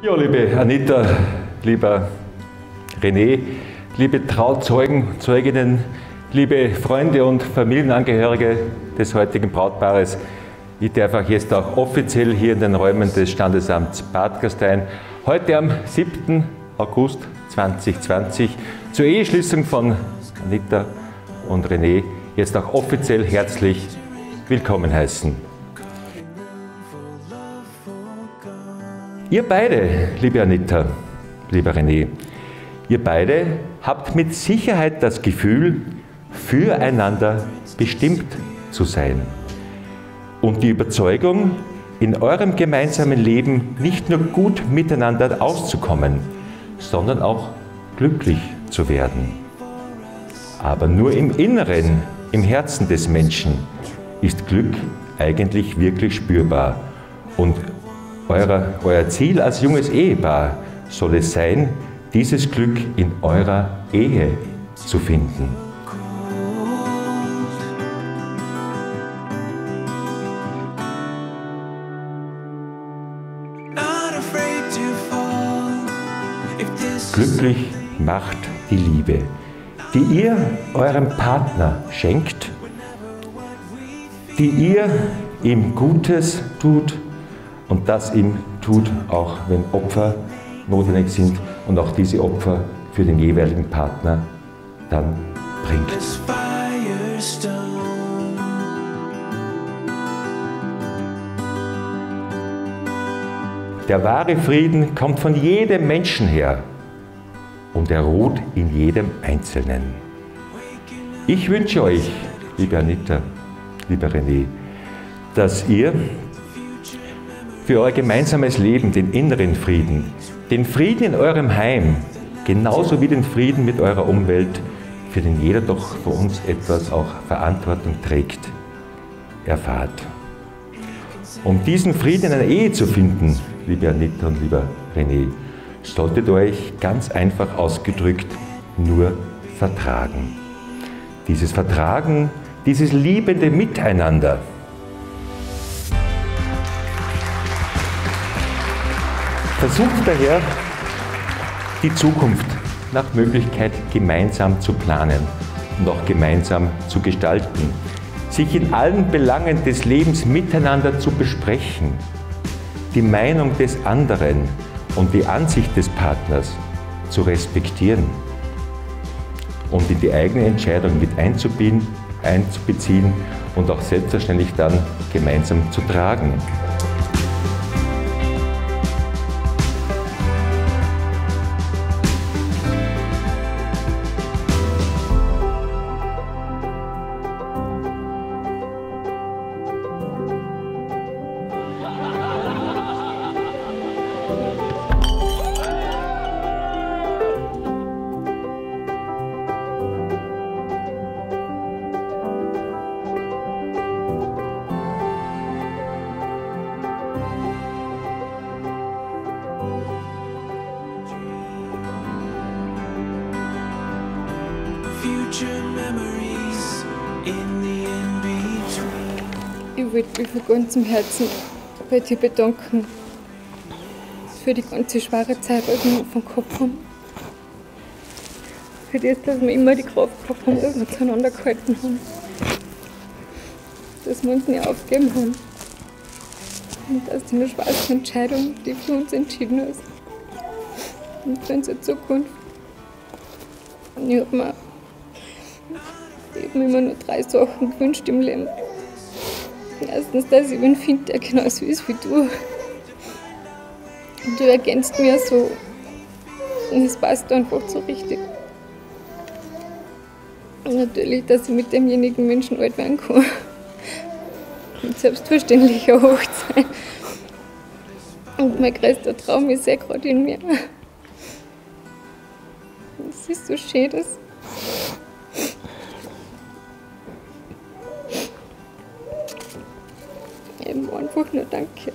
Ja, liebe Anita, lieber René, liebe Trauzeugen, Zeuginnen, liebe Freunde und Familienangehörige des heutigen Brautpaares, ich darf auch jetzt auch offiziell hier in den Räumen des Standesamts Bad Gastein heute am 7. August 2020 zur Eheschließung von Anita und René jetzt auch offiziell herzlich willkommen heißen. Ihr beide, liebe Anita, lieber René, ihr beide habt mit Sicherheit das Gefühl, füreinander bestimmt zu sein. Und die Überzeugung, in eurem gemeinsamen Leben nicht nur gut miteinander auszukommen, sondern auch glücklich zu werden. Aber nur im Inneren, im Herzen des Menschen ist Glück eigentlich wirklich spürbar. Und euer, euer Ziel als junges Ehepaar soll es sein, dieses Glück in eurer Ehe zu finden. Glücklich macht die Liebe, die ihr eurem Partner schenkt, die ihr ihm Gutes tut und das ihm tut, auch wenn Opfer notwendig sind und auch diese Opfer für den jeweiligen Partner dann bringt. Der wahre Frieden kommt von jedem Menschen her und er ruht in jedem Einzelnen. Ich wünsche euch, liebe Anita, lieber René, dass ihr für euer gemeinsames Leben den inneren Frieden, den Frieden in eurem Heim, genauso wie den Frieden mit eurer Umwelt, für den jeder doch für uns etwas auch Verantwortung trägt, erfahrt. Um diesen Frieden in einer Ehe zu finden, liebe Anita und lieber René, solltet euch ganz einfach ausgedrückt nur vertragen. Dieses Vertragen, dieses liebende Miteinander. Versucht daher, die Zukunft nach Möglichkeit gemeinsam zu planen und auch gemeinsam zu gestalten, sich in allen Belangen des Lebens miteinander zu besprechen, die Meinung des anderen und die Ansicht des Partners zu respektieren. Und in die eigene Entscheidung mit einzubinden, einzubeziehen und auch selbstverständlich dann gemeinsam zu tragen. Ich wollte mich von ganzem Herzen bei dir bedanken für die ganze schwere Zeit, die wir von gehabt haben. Für das, dass wir immer die Kraft gehabt haben, dass wir zueinander gehalten haben. Dass wir uns nicht aufgeben haben. Und dass du eine schwarze Entscheidung, die für uns entschieden hast. Und für unsere Zukunft. Und ich habe mir ich habe mir immer nur drei Sachen gewünscht im Leben. Erstens, dass ich wen finde, der genauso ist wie du. Und du ergänzt mir so. Und es passt einfach so richtig. Und natürlich, dass ich mit demjenigen Menschen alt werden kann. Und selbstverständlich auch Hochzeit. Und mein größter Traum ist ja gerade in mir. Es ist so schön, dass einfach nur Danke.